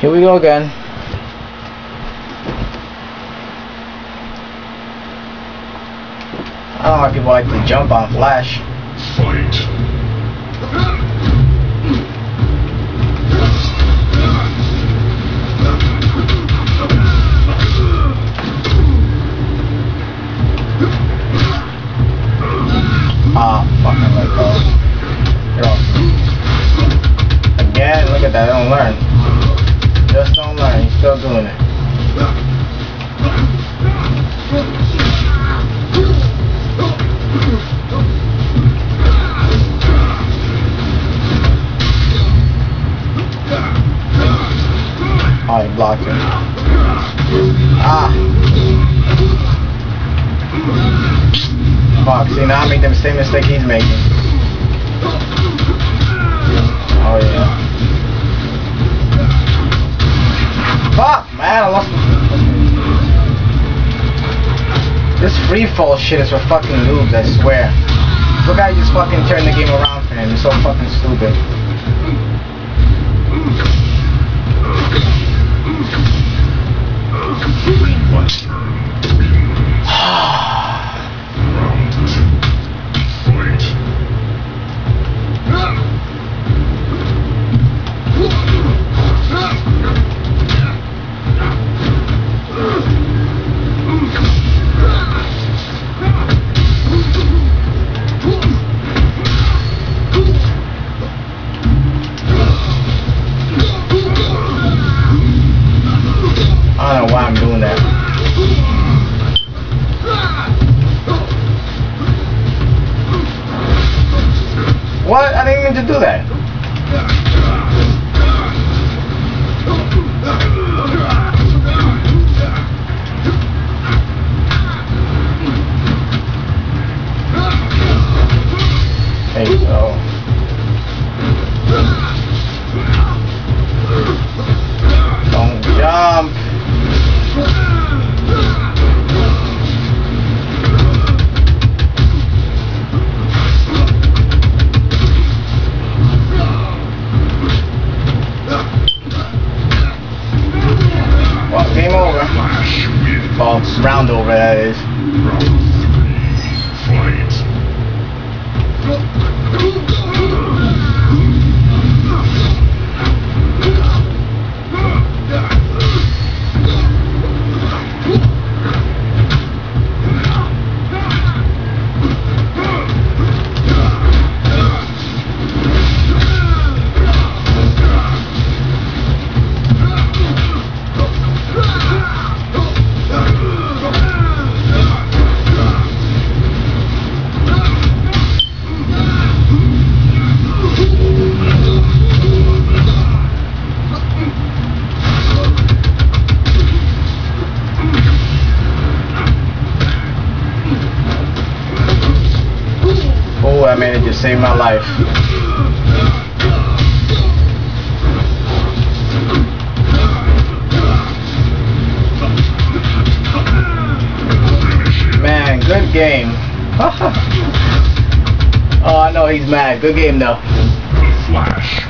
Here we go again. I don't know why people like to jump on Flash. He. Ah! Fuck, see now I make the same mistake he's making. Oh yeah. Fuck, man, I lost This free fall shit is for fucking noobs, I swear. Look how you just fucking turn the game around for him, it's so fucking stupid. What? I didn't mean to do that. There you wins. Well, round over, that is. Round three. Fight. Oh, I managed to save my life. Man, good game. oh, I know he's mad. Good game though. Flash